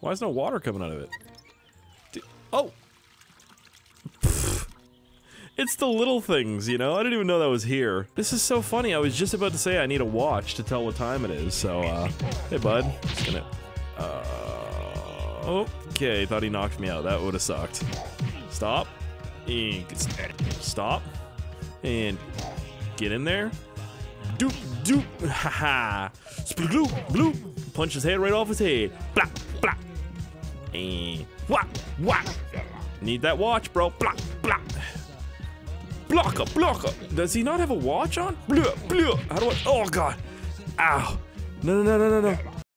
Why is no water coming out of it? D oh! It's the little things, you know? I didn't even know that was here. This is so funny. I was just about to say I need a watch to tell what time it is, so, uh... Hey, bud. Just gonna... Uh... Okay, thought he knocked me out. That would've sucked. Stop. And stop. And get in there. Doop, doop. Ha ha. Bloop, bloop. Punch his head right off his head. Blah, blah. And whack, whack. Need that watch, bro. Blah, blah. Blocker, blocker. Does he not have a watch on? Blah, blah. How do I? Oh god. Ow. No, no, no, no, no, no.